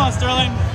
on, Sterling.